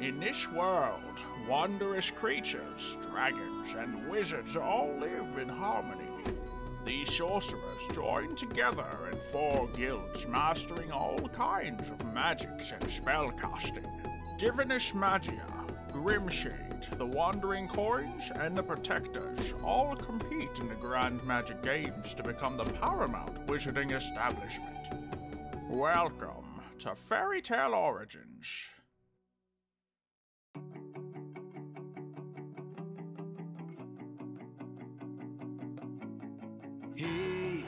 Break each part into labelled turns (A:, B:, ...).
A: In this world, wondrous creatures, dragons, and wizards all live in harmony. These sorcerers join together in four guilds, mastering all kinds of magics and spellcasting. Divinus Magia, Grimshade, the Wandering Coins, and the Protectors all compete in the Grand Magic Games to become the paramount wizarding establishment. Welcome to Fairy Tail Origins.
B: Hey,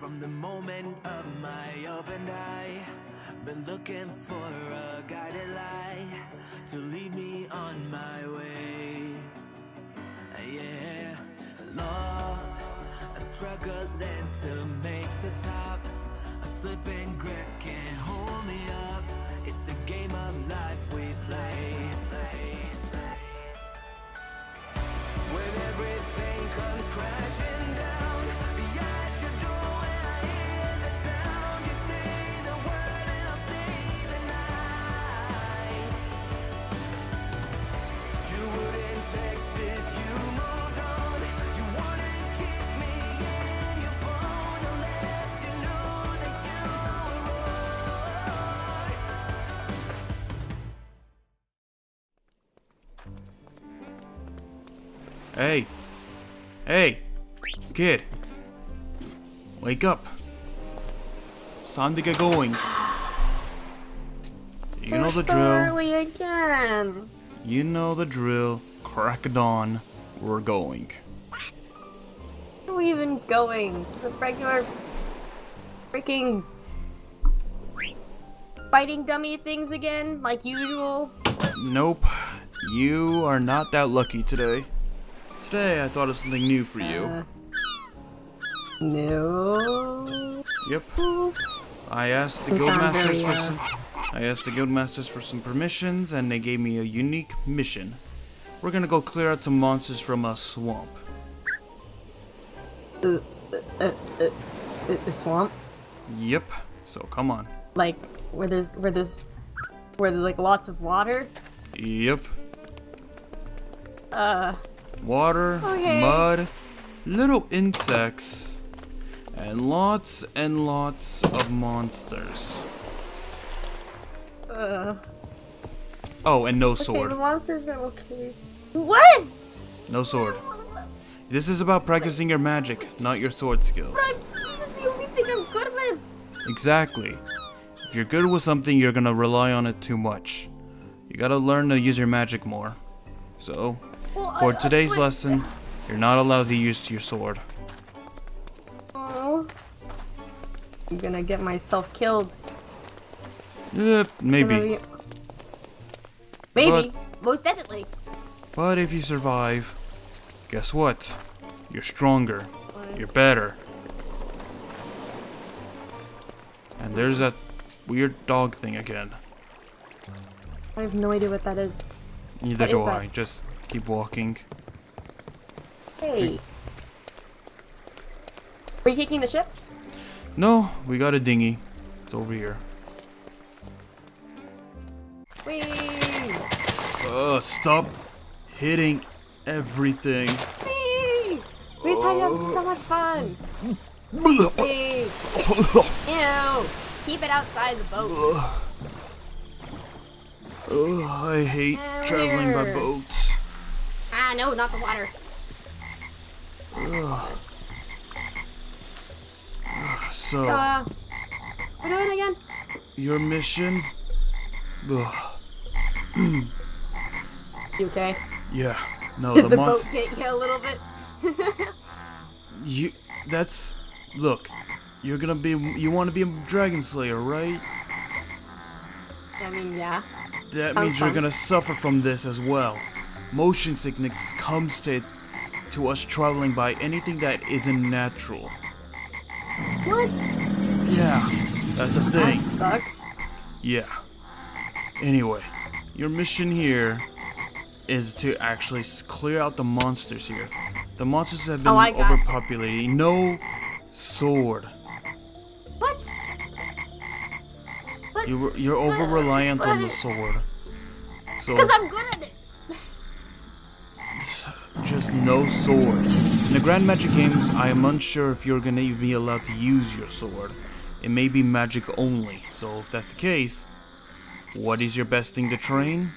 B: from the moment of my opened eye, been looking for a guiding light to lead me on my way. Yeah, lost, struggling to make the top, a slipping grip can't hold me up. It's the game of life we play. When everything comes
C: Hey. Hey. Kit. Wake up. It's time to get going. You know the drill.
D: early again.
C: You know the drill. Crack of dawn. We're going.
D: Where are we even going? To the regular freaking fighting dummy things again, like usual?
C: Nope. You are not that lucky today. Today I thought of something new for you.
D: Uh, no.
C: Yep. I asked the
D: You sound
C: guildmasters
D: very,
C: for some. I asked the guildmasters for some permissions, and they gave me a unique mission. We're gonna go clear out some monsters from a swamp.
D: Uh, uh, uh, uh, the swamp?
C: Yep. So come on.
D: Like where there's where there's where there's like lots of water?
C: Yep.
D: Uh,
C: Water,
D: Okay.
C: mud, little insects, and lots and lots of monsters.
D: uh.
C: Oh, and no sword.
D: Okay, the monsters are okay. What?
C: No sword. This is about practicing your magic, not your sword skills.
D: This is the only thing I'm good with.
C: Exactly. If you're good with something, you're gonna rely on it too much. You gotta learn to use your magic more. So, for
D: I- I-
C: today's lesson, you're not allowed to use your sword.
D: Oh. I'm gonna get myself killed.
C: Eh, maybe.
D: Maybe. Maybe. Most definitely.
C: But if you survive, guess what? You're stronger. You're better. And there's that weird dog thing again.
D: I have no idea what that is.
C: Neither
D: What
C: do
D: is that?
C: I. Just keep walking.
D: Hey. Are you kicking the ship?
C: No, we got a dinghy. It's over here.
D: Whee!
C: Uh, stop hitting everything.
D: Whee! We tell you having so much fun. Whee! Ew! Keep it outside the boat.
C: Ugh, I hate traveling by boats.
D: Ah, no, not the water.
C: So,
D: Uh, it again.
C: your mission?
D: You okay?
C: yeah. No, the
D: the boat
C: monster.
D: get you a little bit?
C: You. That's. Look, you're gonna be. You want to be a dragon slayer, right?
D: I mean, yeah.
C: That
D: Sounds
C: means you're gonna suffer from this as well. Motion sickness comes to to us traveling by anything that isn't natural.
D: What?
C: Yeah, that's the thing.
D: That sucks.
C: Yeah. Anyway, your mission here is to actually clear out the monsters here. The monsters have oh, been
D: Oh, I
C: overpopulated. No sword.
D: What? What?
C: You, you're over reliant on the sword. So
D: Because I'm good at it.
C: Just no sword. In the Grand Magic Games, I am unsure if you're gonna even be allowed to use your sword. It may be magic only. So if that's the case, what is your best thing to train?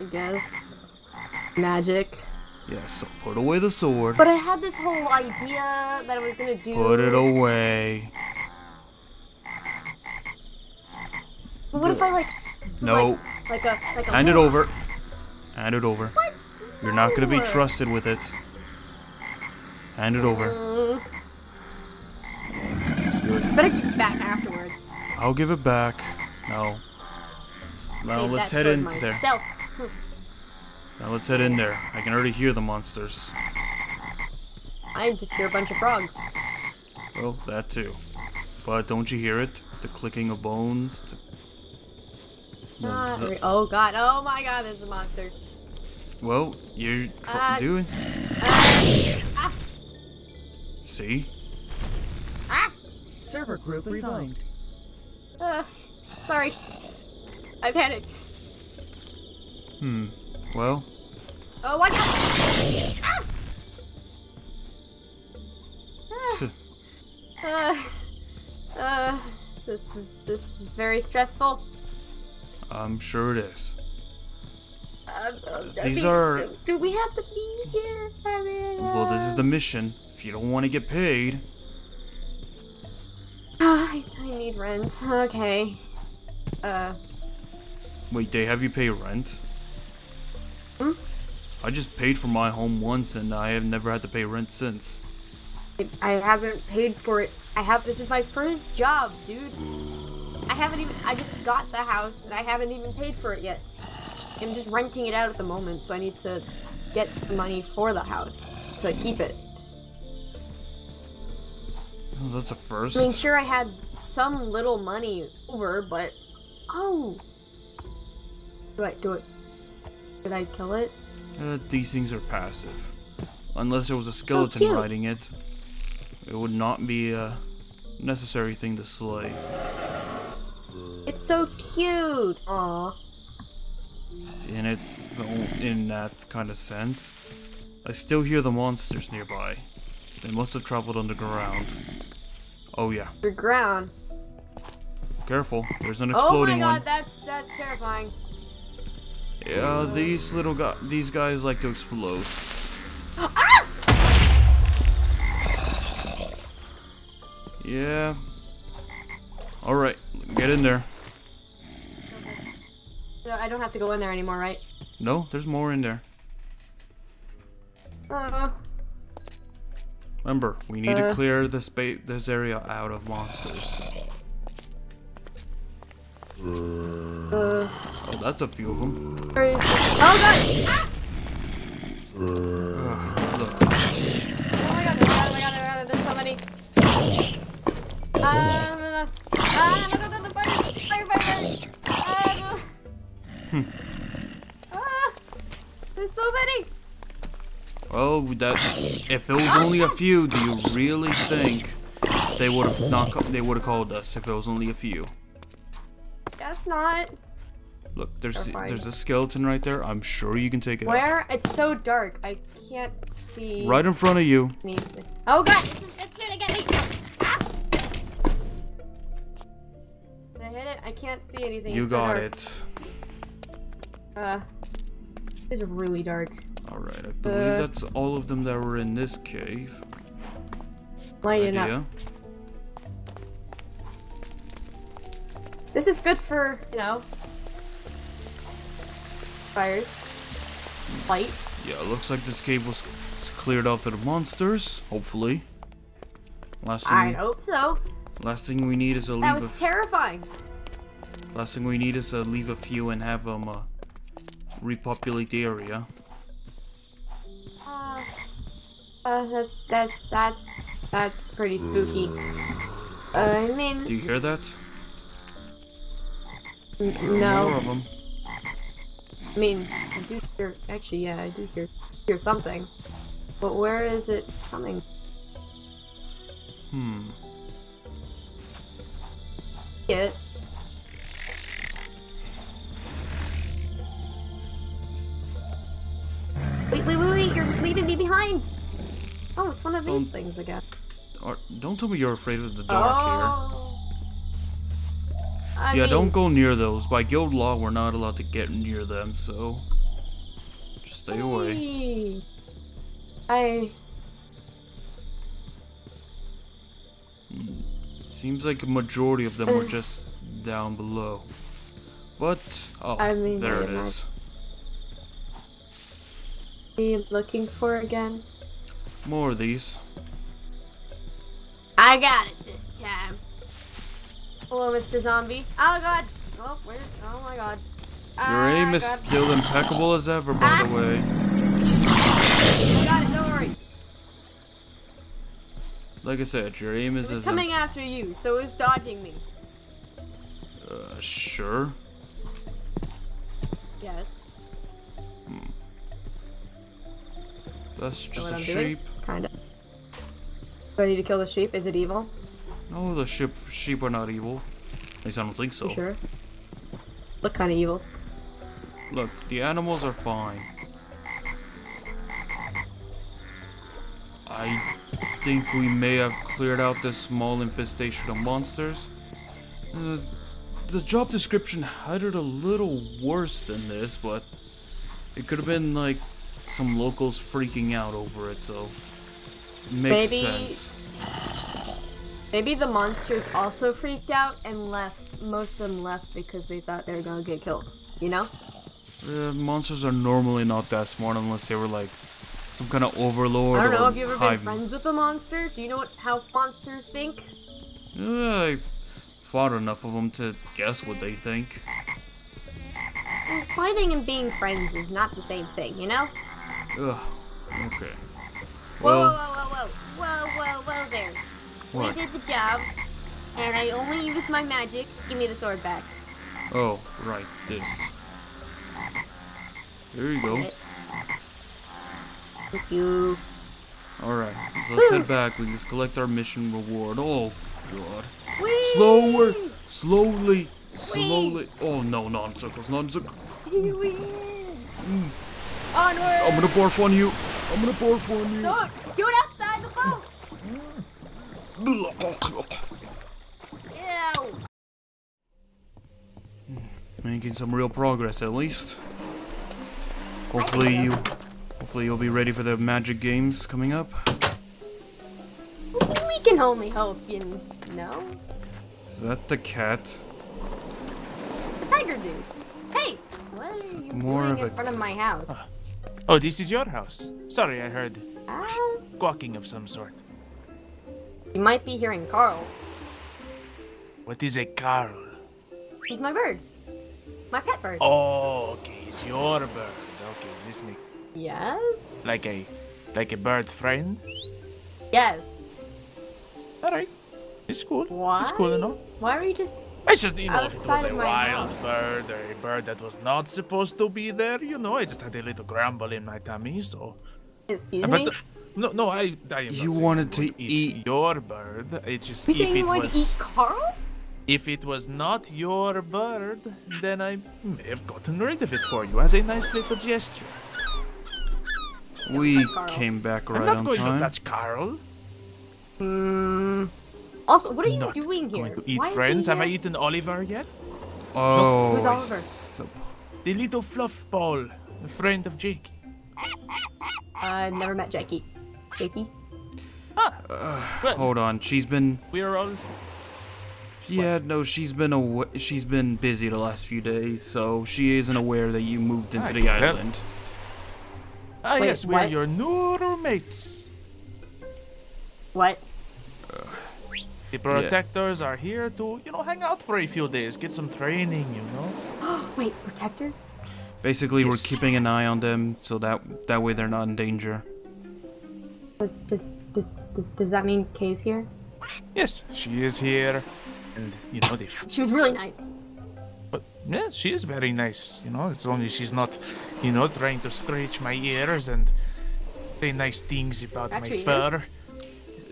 D: I guess. Magic.
C: Yes, so put away the sword.
D: But I had this whole idea that I was gonna do.
C: Put it away.
D: But what if I like?
C: No.
D: Like a like a.
C: Hand it over. Hand it over. You're not gonna be trusted with it. Hand it over. Good.
D: Better give it back afterwards.
C: I'll give it back. No. Now let's head
D: sword
C: into there.
D: Hmm.
C: Now let's head in there. I can already hear the monsters.
D: I just hear a bunch of frogs.
C: Well, that too. But don't you hear it? The clicking of bones. The... the
D: Not oh god! Oh my god! There's a monster.
C: Well, you're tr-
D: Uh,
C: doing.
D: Ah!
C: See?
D: Ah!
E: Server group assigned.
D: Uh, sorry. I panicked.
C: Hmm. Well,
D: Oh, watch out! Ah!
C: s-
D: Uh, uh, this is this is very stressful.
C: I'm sure it is. These are-
D: Do, do we have to be here? I mean,
C: Well, this is the mission. If you don't want to get paid,
D: I, I need rent. Okay. Uh,
C: wait, they have you pay rent?
D: Hmm?
C: I just paid for my home once, and I have never had to pay rent since.
D: I haven't paid for it. I have. This is my first job, dude. I haven't even. I just got the house, and I haven't even paid for it yet. I'm just renting it out at the moment, so I need to get the money for the house to keep it.
C: Oh, that's a first.
D: I mean, sure, I had some little money over, but oh, do I do it? Did I kill it?
C: Uh, these things are passive. Unless there was a skeleton
D: cute.
C: riding it, it would not be a necessary thing to slay.
D: It's so cute. Aw.
C: In its in that kind of sense, I still hear the monsters nearby. They must have traveled underground. Oh yeah,
D: Underground.
C: careful! There's an exploding. one.
D: Oh my god,
C: one.
D: that's that's terrifying.
C: Yeah, these little guys, these guys like to explode. Ah! Yeah. All right, get in there.
D: No, I don't have to go in there anymore, right?
C: No, there's more in there.
D: Uh,
C: Remember, we need
D: Uh.
C: to clear this ba- this area out of monsters.
D: uh,
C: Oh, that's a few of them.
D: oh god! Ah! Oh my god! Oh my god! Oh my god! Oh my god! There's so many. Ah, no, no, no. Ah, no, no, no, no, fire, fire, fire, fire. Ah, no. ah, there's so many.
C: well, that if it was only a few, do you really think they would have not? They would have called us if it was only a few.
D: Guess not.
C: Look, there's there's a skeleton right there. I'm sure you can take it out.
D: Where? It's so dark. I can't see.
C: Right in front of you.
D: Oh god! It's, it's shooting at me. Ah! Did I hit it? I can't see anything.
C: You
D: It's so
C: got
D: dark.
C: it.
D: Uh, it's really dark.
C: All right, I believe
D: Uh.
C: that's all of them that were in this cave.
D: Lighting up.
C: Idea.
D: This is good for, you know, fires, light.
C: Yeah, it looks like this cave was was cleared out to the monsters. Hopefully. Last thing,
D: I
C: we,
D: hope so.
C: last thing we need is
D: That
C: leave.
D: was
C: A,
D: terrifying.
C: last thing we need is to leave a few and have them uh, repopulate the area.
D: Uh, uh, that's that's that's that's pretty spooky. Uh, I
C: Do you hear that?
D: n-
C: More
D: no.
C: of them.
D: I mean, I do hear. Actually, yeah, I do hear hear something. But where is it coming?
C: Hmm.
D: It. Wait, wait, wait, wait! You're leaving me behind. Oh, it's one of these
C: Don't-
D: things again.
C: Or, don't tell me you're afraid of the dark
D: oh. I
C: here. Yeah,
D: mean,
C: don't go near those. By guild law, we're not allowed to get near them, so just stay away.
D: hey. I. Hmm.
C: Seems like a majority of them were uh. just down below. But oh,
D: I mean,
C: there it is.
D: they're not-
C: is.
D: Looking for again.
C: More of these.
D: I got it this time. Hello, Mr. Zombie. Oh god. Oh, where? Oh my god.
C: Your
D: Ah,
C: aim is
D: God.
C: still impeccable as ever, by
D: Ah.
C: the way.
D: I got it. Don't worry.
C: Like I said, your aim is
D: It was coming after you, so it was dodging me.
C: uh, sure.
D: Yes.
C: That's just a sheep.
D: Kinda. Do I need to kill the sheep? Is it evil?
C: No, the sheep sheep are not evil. At least I don't think so.
D: You sure? Look kind of evil.
C: Look, the animals are fine. I think we may have cleared out this small infestation of monsters. Uh, the job description had it a little worse than this, but it could have been like some locals freaking out over it, so it makes
D: Maybe-
C: sense.
D: Maybe the monsters also freaked out and left. Most of them left because they thought they were gonna get killed. You know?
C: Uh, monsters are normally not that smart unless they were like some kind of overlord.
D: I don't know. Have you ever been friends with a monster? Do you know what how monsters think?
C: Yeah, I fought enough of them to guess what they think.
D: Well, fighting and being friends is not the same thing, you know?
C: Ugh. Okay.
D: Whoa,
C: Well,
D: whoa, whoa, whoa, whoa, whoa, whoa, whoa there.
C: what?
D: We did the job, and I only used my magic. Give me the sword back.
C: Oh, right, this. There you go.
D: Thank you.
C: Alright, so let's head back. We just collect our mission reward. Oh, God.
D: Whee!
C: Slower! Slowly! Slowly! Oh, no, non circles, non circles.
D: Whee! Mm. Onward!
C: I'm gonna barf on you! I'm gonna barf on you!
D: Don't do it outside the boat! Ew!
C: Making some real progress, at least. Hopefully you, hopefully you'll be ready for the magic games coming up.
D: We can only hope, you know.
C: Is that the cat?
D: The tiger dude. Hey! What are you
C: More
D: doing in front of my house? Ah.
F: Oh, this is your house. Sorry, I heard quacking of some sort.
D: you might be hearing Carl.
F: What is a Carl?
D: He's my bird. My pet bird.
F: Oh, okay, it's your bird. Okay, this makes
D: Yes?
F: like a like a bird friend.
D: Yes.
F: All right, it's cool.
D: Why?
F: It's cool enough.
D: Why are you just
F: It's just you know if it was a wild
D: house.
F: bird or a bird that was not supposed to be there, you know, I just had a little grumble in my tummy, so.
D: excuse
F: But
D: me?
F: no, no, I. I am
C: You
F: saying
C: wanted to
F: would
C: eat-
F: your bird. It's just
D: You
F: if
D: saying
F: it
D: you wanted
F: was
D: to eat Carl?
F: if it was not your bird, then I may have gotten rid of it for you as a nice little gesture.
C: We came back
F: I'm
C: right
F: not
C: on
F: going
C: time.
F: to touch Carl.
D: Hmm. Also, what are you
F: not
D: doing here?
F: going to eat
D: Why
F: friends. Have I eaten Oliver yet?
C: Oh,
D: Who's Oliver?
C: sup-
F: The little fluff ball, a friend of Jake.
D: Uh, never met Jackie. Jakey?
F: Well,
C: Hold on, she's been.
F: we're all.
C: Yeah, no, she's been away. She's been busy the last few days, so she isn't aware that you moved into
F: I
C: the
F: can tell.
C: island.
F: Ah,
D: Wait,
F: yes, we're your new roommates.
D: What?
F: The protectors are here to, you know, hang out for a few days, get some training, you know.
D: Wait, protectors?
C: Basically, we're keeping an eye on them so that that way they're not in danger.
D: Does, does, does, does, does that mean Kay's here?
F: Yes, she is here, and you know, the,
D: She was really nice.
F: but yeah, she is very nice. You know, it's only she's not, you know, trying to scratch my ears and say nice things about
D: Actually,
F: my
D: it is.
F: fur.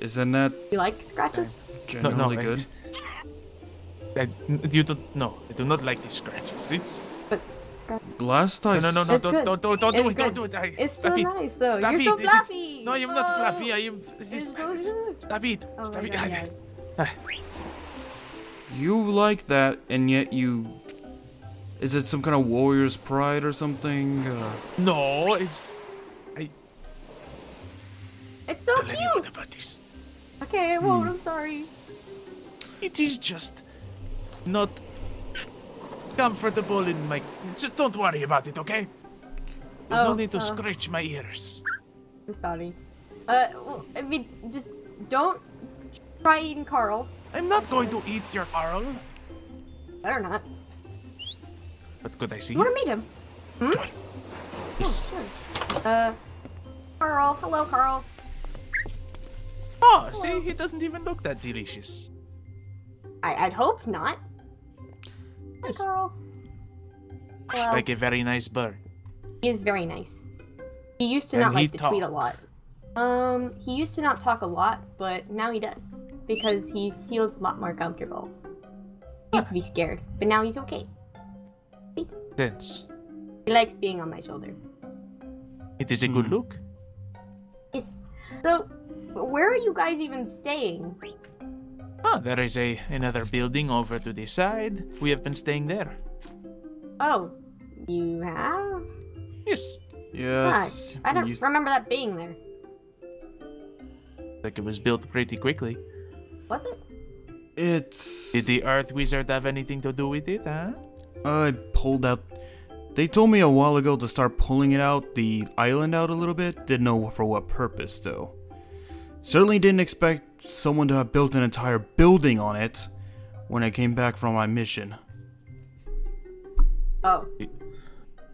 C: Isn't that
D: You like scratches?
F: No, no,
C: good?
F: I, you don't. No, I do not like these scratches. It's
D: But Scrap.
C: Last time.
F: No, no, no, no, don't, don't, don't, don't do
D: It's
F: it, don't do
D: good.
F: it. I,
D: It's so
F: it.
D: nice, though.
F: Stop
D: You're
F: it.
D: so
F: it is-
D: fluffy.
F: no, I am not fluffy. I am. It
D: It's
F: is,
D: so good.
F: stop it.
D: Oh
F: stop it.
D: god.
C: You like that, and yet you. Is it some kind of warrior's pride or something? Uh,
F: No, it's. I
D: It's so
F: tell anyone
D: cute.
F: about this.
D: Okay, I won't. I'm sorry.
F: It is just not comfortable in my. Just don't worry about it, okay?
D: Oh,
F: don't need to
D: uh.
F: scratch my ears.
D: I'm sorry. Uh, well, I mean, just don't try eating Carl.
F: I'm not going to eat your Carl.
D: Better not.
F: But could I see
D: You want to meet him?
F: Sure. Yes.
D: Sure. Uh, Carl. Hello, Carl.
F: See, he doesn't even look that delicious.
D: I I'd hope not. Hi,
F: Yes.
D: Carl. Well,
F: Like a very nice bird.
D: he is very nice. He used to
F: And
D: not like to tweet a lot. Um, he used to not talk a lot, but now he does because he feels a lot more comfortable. He used to be scared, but now he's okay.
F: Since
D: He likes being on my shoulder.
F: it is a good
C: Hmm.
F: look.
D: Yes. So, where are you guys even staying?
F: Ah, there is a another building over to the side. We have been staying there.
D: Oh, you have?
F: Yes.
C: Yes.
D: Ah, I don't
C: you-
D: remember that being there.
F: Like it was built pretty quickly.
D: Was it?
C: It's.
F: Did the Earth Wizard have anything to do with it, huh?
C: I pulled out. They told me a while ago to start pulling it out, the island out a little bit. Didn't know for what purpose, though. Certainly didn't expect someone to have built an entire building on it when I came back from my mission.
D: Oh.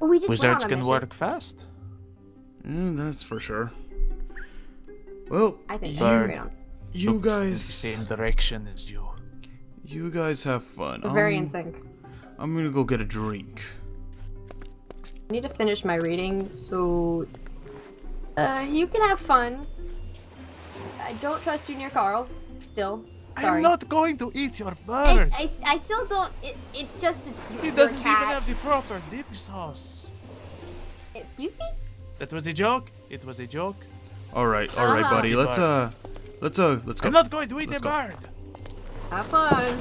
D: Well, we just went
F: Wizards
D: on a
F: can work fast.
C: Yeah, that's for sure. Well,
D: I think
F: Bird.
D: that's right on.
C: you
F: Looks in the
C: guys,
F: same direction as you.
C: you guys have fun.
D: We're very in sync.
C: I'm gonna go get a drink.
D: I need to finish my reading, so uh, you can have fun. I don't trust you near Carl. s- Still, sorry.
F: I'm not going to eat your
D: I,
F: bird.
D: I, I still don't. It, it's just. A,
F: He doesn't even have the proper dip sauce.
D: Excuse me.
F: That was a joke. It was a joke.
C: All right, all right,
D: Uh-huh.
C: buddy. Let's uh, let's uh, let's go.
F: I'm not going to eat
C: Let's
F: a
C: go.
F: bird.
D: Have fun.